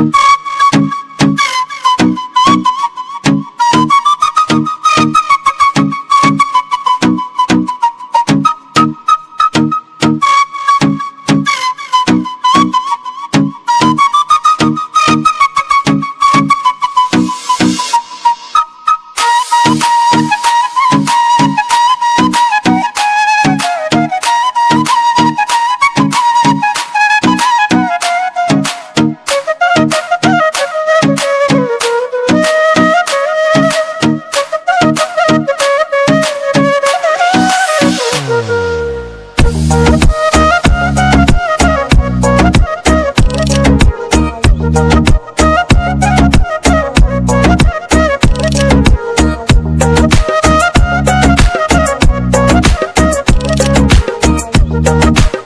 Bye. Thank